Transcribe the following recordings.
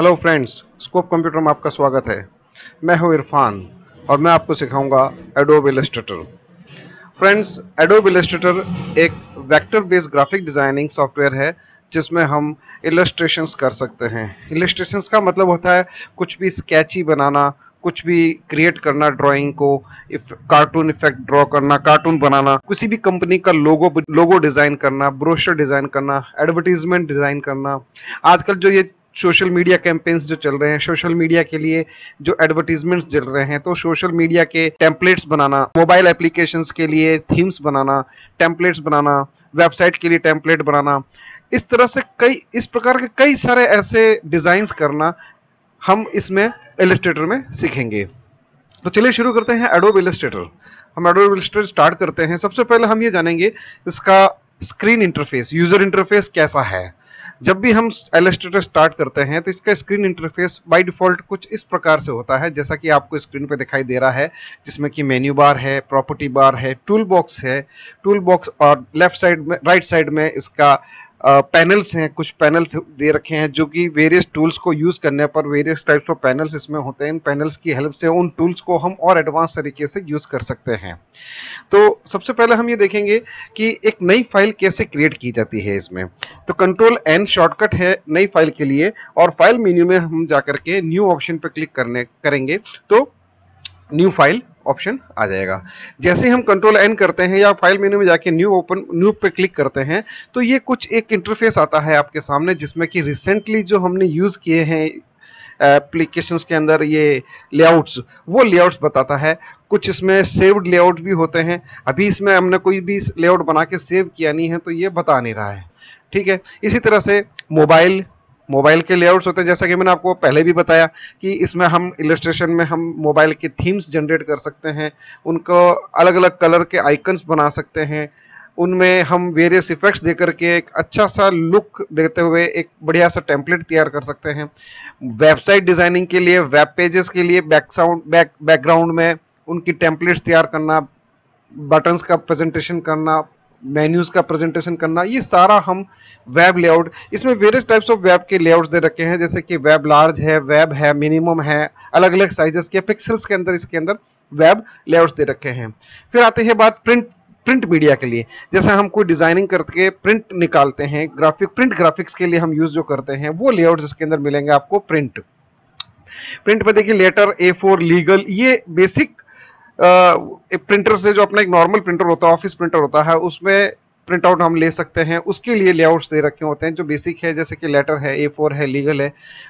Hello friends scope computer में आपका स्वागत है। मैं हूँ इरफान और मैं आपको सिखाऊँगा Adobe Illustrator friends Adobe Illustrator एक vector based graphic designing software है, जिसमें हम इलस्ट्रेशंस कर सकते हैं। इलस्ट्रेशंस का मतलब होता है कुछ भी स्केची बनाना, कुछ भी क्रिएट करना ड्राइंग को इफ़ कार्टून इफ़ेक्ट ड्रॉ करना कार्टून बनाना, किसी भी कंपनी का लोगो लोगो डिज़ाइन करना ब्रोशर डिज़ाइन करना एडवर्टीजमेंट डिज़ाइन करना। आजकल जो ये सोशल मीडिया कैंपेन्स जो चल रहे हैं, सोशल मीडिया के लिए जो एडवर्टीजमेंट्स चल रहे हैं तो सोशल मीडिया के टेम्पलेट्स बनाना मोबाइल एप्लीकेशंस के लिए थीम्स बनाना टेम्पलेट्स बनाना वेबसाइट के लिए टेम्पलेट बनाना, इस तरह से कई, इस प्रकार के कई सारे ऐसे डिजाइंस करना हम इसमें इलस्ट्रेटर में सीखेंगे। तो चलिए शुरू करते हैं एडोब इलस्ट्रेटर हम एडोब इलस्ट्रेटर स्टार्ट करते हैं। सबसे पहले हम ये जानेंगे इसका स्क्रीन इंटरफेस यूज़र इंटरफेस कैसा है। जब भी हम एलिस्ट्रेटर स्टार्ट करते हैं तो इसका स्क्रीन इंटरफेस बाय डिफ़ॉल्ट कुछ इस प्रकार से होता है, जैसा कि आपको स्क्रीन पर दिखाई दे रहा है, जिसमें कि मेन्यू बार है प्रॉपर्टी बार है टूल बॉक्स है टूल बॉक्स और लेफ़्ट साइड में राइट साइड में इसका पैनल्स हैं, कुछ पैनल्स दे रखे हैं जो कि वेरियस टूल्स को यूज़ करने पर वेरियस टाइप्स ऑफ़ पैनल्स इसमें होते हैं। इन पैनल्स की हेल्प से उन टूल्स को हम और एडवांस तरीके से यूज़ कर सकते हैं। तो सबसे पहले हम ये देखेंगे कि एक नई फ़ाइल कैसे क्रिएट की जाती है इसमें। तो कंट्रोल एन शॉर्टकट है नई फ़ाइल के लिए और फ़ाइल मेन्यू में हम जाकर के न्यू ऑप्शन पर क्लिक करने, करेंगे। तो न्यू फ़ाइल ऑप्शन आ जाएगा। जैसे हम कंट्रोल एन करते हैं या फ़ाइल मेन्यू में जाके न्यू ओपन न्यू पे क्लिक करते हैं तो ये कुछ एक इंटरफेस आता है आपके सामने जिसमें कि रिसेंटली जो हमने यूज़ किए हैं एप्लीकेशंस के अंदर ये लेआउट्स वो लेआउट्स बताता है। कुछ इसमें सेव्ड लेआउट भी होते हैं। अभी इसमें हमने कोई भी लेआउट बना के सेव किया नहीं है तो ये बता नहीं रहा है। ठीक है? इसी तरह से मोबाइल मोबाइल के लेआउट्स होते हैं, जैसा कि मैंने आपको पहले भी बताया कि इसमें हम इलस्ट्रेशन में हम मोबाइल के थीम्स जनरेट कर सकते हैं, उनको अलग अलग कलर के आइकन्स बना सकते हैं, उनमें हम वेरियस इफेक्ट्स दे करके एक अच्छा सा लुक देते हुए एक बढ़िया सा टेम्पलेट तैयार कर सकते हैं। वेबसाइट डिज़ाइनिंग के लिए वेब पेजेस के लिए बैक साउंड बैक बैकग्राउंड में उनकी टेम्पलेट्स तैयार करना बटन्स का प्रेजेंटेशन करना मेन्यूज का प्रेजेंटेशन करना, ये सारा हम वेब लेआउट इसमें वेरियस टाइप्स ऑफ़ वेब के लेआउट्स दे रखे हैं, जैसे कि वेब लार्ज है वेब है मिनिमम है अलग अलग साइजेस के पिक्सल्स के अंदर, इसके अंदर वेब लेआउट्स दे रखे हैं। फिर आते हैं बात प्रिंट प्रिंट मीडिया के लिए। जैसे हम कोई डिज़ाइनिंग करके प्रिंट निकालते हैं ग्राफिक प्रिंट ग्राफिक्स के लिए हम यूज़ जो करते हैं, वो लेआउट इसके अंदर मिलेंगे आपको प्रिंट प्रिंट पे देखिए लेटर ए फोर लीगल ये बेसिक प्रिंटर से जो अपना एक नॉर्मल प्रिंटर होता है ऑफ़िस प्रिंटर होता है उसमें प्रिंट आउट हम ले सकते हैं। उसके लिए लेआउट्स दे रखे होते हैं, जो बेसिक है, जैसे कि लेटर है ए फोर है लीगल है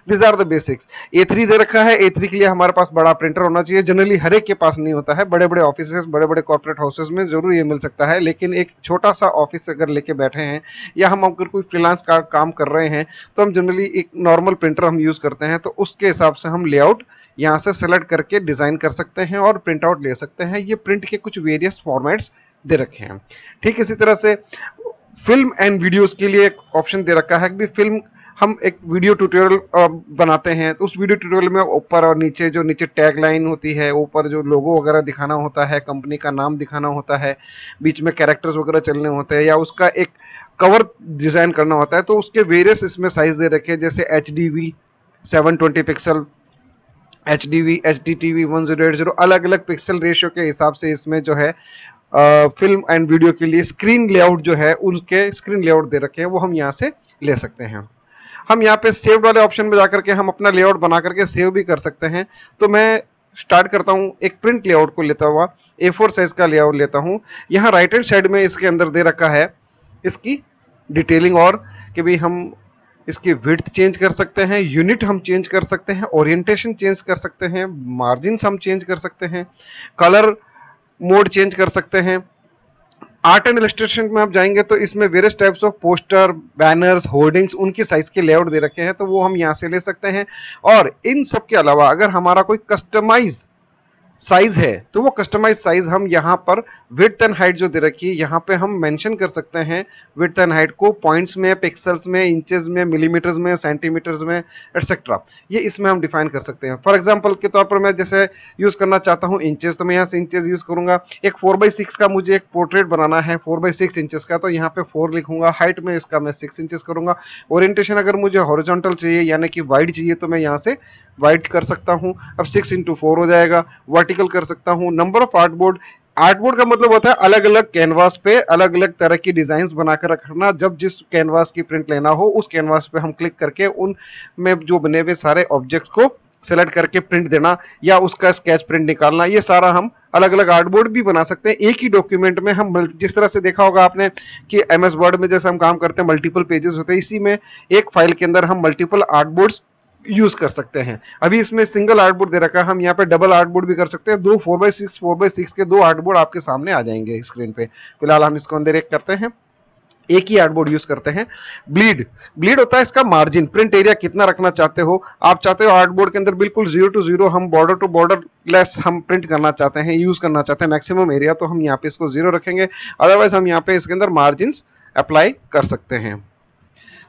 these are the basics A three दे रखा है ए थ्री के लिए हमारे पास बड़ा प्रिंटर होना चाहिए। जनरली हर एक के पास नहीं होता है। बड़े बड़े ऑफ़िस बड़े बड़े कॉर्पोरेट हाउसेज में ज़रूर ये मिल सकता है, लेकिन एक छोटा सा ऑफ़िस अगर लेके बैठे हैं, या हम अगर कोई फ्रीलांस का काम कर रहे हैं तो हम जनरली एक नॉर्मल प्रिंटर हम यूज़ करते हैं तो उसके हिसाब से हम लेआउट यहाँ से सेलेक्ट करके डिज़ाइन कर सकते हैं और प्रिंट आउट ले सकते हैं। ये प्रिंट के कुछ वेरियस फॉर्मेट्स दे रखे हैं। ठीक इसी तरह से फ़िल्म एंड वीडियोस के लिए एक ऑप्शन दे रखा है कि फ़िल्म हम एक वीडियो ट्यूटोरियल बनाते हैं। तो उस वीडियो ट्यूटोरियल में ऊपर और नीचे जो नीचे टैग लाइन होती है, ऊपर जो लोगो वगैरह दिखाना होता है कंपनी का नाम दिखाना होता है, बीच में कैरेक्टर्स वगैरह चलने होते हैं या उसका एक कवर डिज़ाइन करना होता है तो उसके वेरियस इसमें साइज़ दे रखे हैं। जैसे H D V seven twenty pixel H D V H D T V one zero eight zero अलग अलग पिक्सल रेशियो के हिसाब से इसमें जो है फ़िल्म एंड वीडियो के लिए स्क्रीन लेआउट जो है, उनके स्क्रीन लेआउट दे रखे हैं, वो हम यहाँ से ले सकते हैं। हम यहाँ पे सेव वाले ऑप्शन में जाकर के हम अपना लेआउट बना करके सेव भी कर सकते हैं। तो मैं स्टार्ट करता हूँ, एक प्रिंट लेआउट को लेता हुआ ए फोर साइज़ का लेआउट लेता हूँ। यहाँ राइट हैंड साइड में इसके अंदर दे रखा है इसकी डिटेलिंग और कि भाई हम इसकी विड्थ चेंज कर सकते हैं यूनिट हम चेंज कर सकते हैं ओरिएंटेशन चेंज कर सकते हैं मार्जिन हम चेंज कर सकते हैं कलर मोड चेंज कर सकते हैं। आर्ट एंड इलस्ट्रेशन में आप जाएँगे तो इसमें various types of poster banners hoardings उनकी साइज़ के लेआउट दे रखे हैं तो वो हम यहाँ से ले सकते हैं। और इन सब के अलावा अगर हमारा कोई कस्टमाइज साइज़ है तो वो कस्टमाइज साइज़ हम यहाँ पर विथ एंड हाइट जो दे रखी है, यहाँ पे हम मेंशन कर सकते हैं विथ एंड हाइट को पॉइंट्स में पिक्सल्स में इंचेस में मिलीमीटर्स में सेंटीमीटर्स में एटसेट्रा ये इसमें हम डिफाइन कर सकते हैं. फॉर एग्ज़ाम्पल के तौर पर मैं जैसे यूज़ करना चाहता हूँ इंचेस तो मैं यहाँ से इंचेस यूज़ करूँगा. एक फोर बाई सिक्स का मुझे एक पोर्ट्रेट बनाना है फोर बाई सिक्स इंचेस का तो यहाँ पे फोर लिखूँगा. हाइट में इसका मैं सिक्स इंचेस करूँगा. ओरिएंटेशन अगर मुझे हॉरिजॉन्टल चाहिए, यानी कि वाइड चाहिए तो मैं यहाँ से वाइड कर सकता हूँ. अब सिक्स इंटू फोर हो जाएगा. वर्टिकल कर सकता हूँ। नंबर ऑफ़ आर्टबोर्ड आर्टबोर्ड का मतलब होता है अलग अलग कैनवास पे अलग अलग तरह की डिज़ाइन बनाकर रखना। जब जिस कैनवास की प्रिंट लेना हो, उस कैनवास पे हम क्लिक करके उन में जो बने हुए सारे ऑब्जेक्ट को सेलेक्ट करके प्रिंट देना या उसका स्केच प्रिंट निकालना। ये सारा हम अलग अलग आर्टबोर्ड भी बना सकते हैं। एक ही डॉक्यूमेंट में हम जिस तरह से देखा होगा आपने कि एम एस वर्ड में जैसे हम काम करते हैं मल्टीपल पेजेस होते हैं। इसी में एक फ़ाइल के अंदर हम मल्टीपल आर्टबोर्ड्स यूज़ कर सकते हैं। अभी इसमें सिंगल आर्टबोर्ड दे रखा है। हम यहाँ पे डबल आर्टबोर्ड भी कर सकते हैं। दो four by six four by six के दो आर्टबोर्ड आपके सामने आ जाएँगे स्क्रीन पे। फ़िलहाल हम इसको अंदर एक करते हैं। एक ही आर्टबोर्ड यूज़ करते हैं। ब्लीड ब्लीड होता है इसका मार्जिन प्रिंट एरिया कितना रखना चाहते हो? आप चाहते हो आर्टबोर्ड के अंदर बिल्कुल ज़ीरो टू ज़ीरो हम बॉर्डर टू बॉर्डर लेस हम प्रिंट करना चाहते हैं यूज़ करना चाहते हैं। मैक्सिमम एरिया तो हम यहाँ पे इसको ज़ीरो रखेंगे। अदरवाइज़ हम यहाँ पे इसके अंदर मार्जिन अप्लाई कर सकते हैं।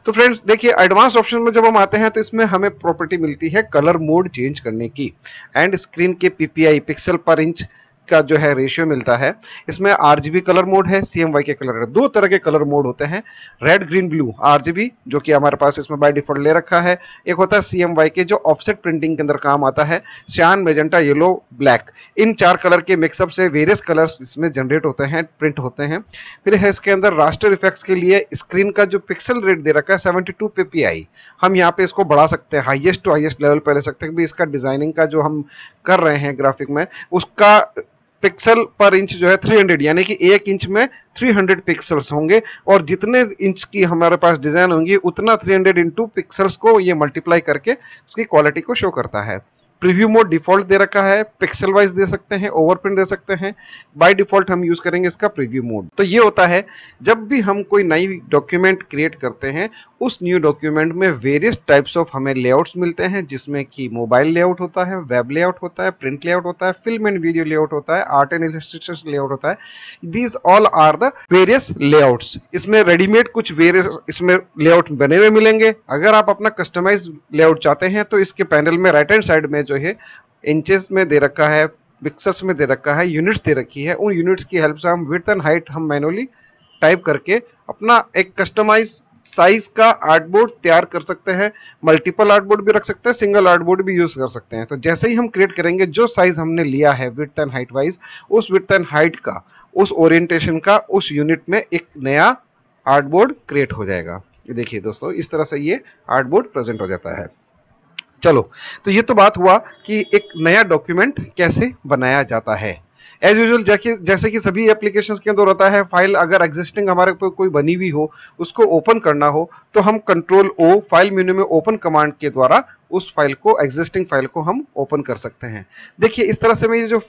तो फ्रेंड्स देखिए एडवांस ऑप्शन में जब हम आते हैं तो इसमें हमें प्रॉपर्टी मिलती है कलर मोड चेंज करने की। एंड स्क्रीन के पीपीआई पिक्सल पर इंच का जो है रेशियो मिलता है, इसमें आरजीबी कलर मोड है सीएमवाई के कलर दो तरह के कलर मोड होते हैं रेड ग्रीन ब्लू आरजीबी जो कि हमारे पास इसमें बाय डिफ़ॉल्ट ले रखा है। एक होता है सीएमवाई के जो ऑफसेट प्रिंटिंग के अंदर काम आता है सियान मेजेंटा येलो ब्लैक इन चार कलर के मिक्सअप से वेरियस कलर्स इसमें जनरेट होते हैं प्रिंट होते हैं। फिर है इसके अंदर रास्टर इफेक्ट्स के लिए स्क्रीन का जो पिक्सल रेट दे रखा है सेवेंटी टू हम यहाँ पे इसको बढ़ा सकते हैं हाइएस्ट टू हाइएस्ट लेवल पे ले सकते हैं इसका डिज़ाइनिंग का जो हम कर रहे हैं ग्राफिक में, उसका पिक्सल पर इंच जो है 300 यानी कि एक इंच में 300 पिक्सल्स होंगे, और जितने इंच की हमारे पास डिज़ाइन होंगी, उतना 300 हंड्रेड इंटू पिक्सल्स को ये मल्टीप्लाई करके उसकी क्वालिटी को शो करता है। प्रीव्यू मोड डिफ़ॉल्ट दे रखा है पिक्सल वाइज दे सकते हैं ओवरप्रिंट दे सकते हैं। बाय डिफ़ॉल्ट हम यूज़ करेंगे इसका प्रीव्यू मोड तो ये होता है, जब भी हम कोई नई डॉक्यूमेंट क्रिएट करते हैं उस न्यू डॉक्यूमेंट में वेरियस टाइप्स ऑफ़ हमें लेआउट्स मिलते हैं, जिसमें कि मोबाइल लेआउट होता है वेब लेआउट होता है प्रिंट लेआउट होता है फ़िल्म एंड वीडियो लेआउट होता है आर्ट एंड इलस्ट्रेशन लेआउट होता है। These all are the various layouts इसमें रेडीमेड कुछ वेरियस इसमें लेआउट बने हुए मिलेंगे। अगर आप अपना कस्टमाइज लेआउट चाहते हैं तो इसके पैनल में राइट हैंड साइड में जो है इंचेस में दे रखा है पिक्सल्स में दे रखा है यूनिट्स दे रखी है। उन यूनिट्स की हेल्प से हम विथ एंड हाइट हम मैनुअली टाइप करके अपना एक कस्टमाइज साइज़ का आर्टबोर्ड तैयार कर सकते हैं मल्टीपल आर्टबोर्ड भी रख सकते हैं सिंगल आर्टबोर्ड भी यूज़ कर सकते हैं। तो जैसे ही हम क्रिएट करेंगे, जो साइज़ हमने लिया है विथ एंड हाइट वाइज उस विथ एंड हाइट का, उस ओरिएंटेशन का, उस यूनिट में एक नया आर्टबोर्ड क्रिएट हो जाएगा। देखिए दोस्तों, इस तरह से ये आर्टबोर्ड प्रेजेंट हो जाता है। चलो तो ये तो बात हुआ कि एक नया डॉक्यूमेंट कैसे बनाया जाता है। एज यूजल जैसे कि सभी एप्लीकेशन के अंदर होता है फ़ाइल अगर एग्जिस्टिंग हमारे पे कोई बनी हुई हो, उसको ओपन करना हो तो हम कंट्रोल ओ फ़ाइल मेन्यू में ओपन कमांड के द्वारा उस फ़ाइल को एग्जिस्टिंग फ़ाइल को हम ओपन कर सकते हैं। देखिए, इस तरह से मैं ये जो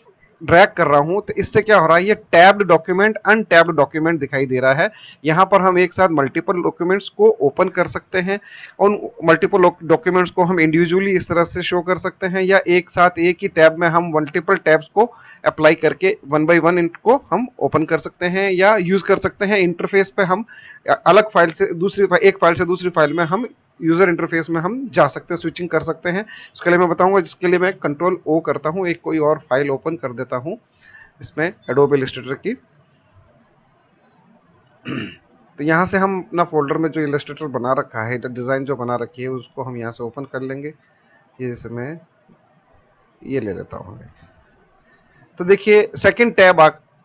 ड्रैग कर रहा हूँ तो इससे क्या हो रहा है, ये टैब्ड डॉक्यूमेंट अनटैब्ड डॉक्यूमेंट दिखाई दे रहा है। यहाँ पर हम एक साथ मल्टीपल डॉक्यूमेंट्स को ओपन कर सकते हैं, उन मल्टीपल डॉक्यूमेंट्स को हम इंडिविजुअली इस तरह से शो कर सकते हैं, या एक साथ एक ही टैब में हम मल्टीपल टैब्स को अप्लाई करके वन बाई वन इनको हम ओपन कर सकते हैं, या यूज़ कर सकते हैं। इंटरफेस पे हम अलग फ़ाइल से दूसरी एक फ़ाइल से दूसरी फ़ाइल में हम यूज़र इंटरफेस में हम जा सकते हैं स्विचिंग कर सकते हैं। उसके लिए मैं बताऊँगा, जिसके लिए मैं कंट्रोल ओ करता हूँ, एक कोई और फ़ाइल ओपन कर देता हूँ। इसमें एडोब इलिस्ट्रेटर की। तो यहाँ से हम अपना फोल्डर में जो इलिस्ट्रेटर बना रखा है डिज़ाइन जो बना रखी है, उसको हम यहाँ से ओपन कर लेंगे। ये जैसे मैं ये ले लेता हूँ। तो देखिए सेकंड टैब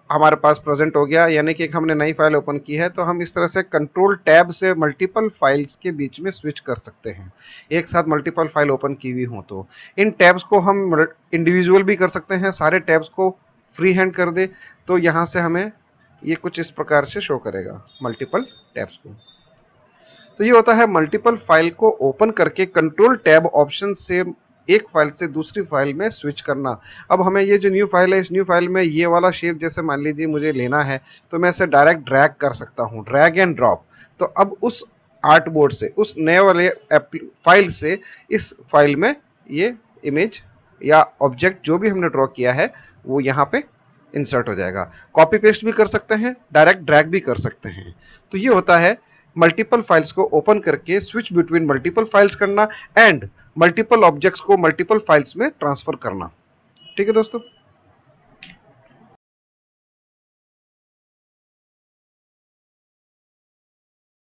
हमारे पास प्रेजेंट हो गया, यानी कि हमने नई फ़ाइल ओपन की है तो हम इस तरह से कंट्रोल टैब से मल्टीपल फाइल्स के बीच में स्विच कर सकते हैं। एक साथ मल्टीपल फ़ाइल ओपन की हुई हो तो। इन टैब्स को हम इंडिविजुअल भी कर सकते हैं, सारे टैब्स को फ्री हैंड कर दे तो यहाँ से हमें ये कुछ इस प्रकार से शो करेगा मल्टीपल टैब्स को। तो ये होता है मल्टीपल फ़ाइल को ओपन करके कंट्रोल टैब ऑप्शन से एक फ़ाइल से दूसरी फ़ाइल में स्विच करना। अब हमें ये जो न्यू फ़ाइल है, इस न्यू फ़ाइल में ये वाला शेप जैसे मान लीजिए मुझे लेना है तो मैं इसे डायरेक्ट ड्रैग कर सकता हूँ। ड्रैग एंड ड्रॉप तो अब उस आर्ट बोर्ड से, उस नए वाले फ़ाइल से इस फ़ाइल में ये इमेज या ऑब्जेक्ट जो भी हमने ड्रॉ किया है, वो यहाँ पे इंसर्ट हो जाएगा। कॉपी पेस्ट भी कर सकते हैं डायरेक्ट ड्रैग भी कर सकते हैं। तो ये होता है मल्टीपल फाइल्स को ओपन करके स्विच बिटवीन मल्टीपल फाइल्स करना एंड मल्टीपल ऑब्जेक्ट्स को मल्टीपल फाइल्स में ट्रांसफ़र करना। ठीक है दोस्तों?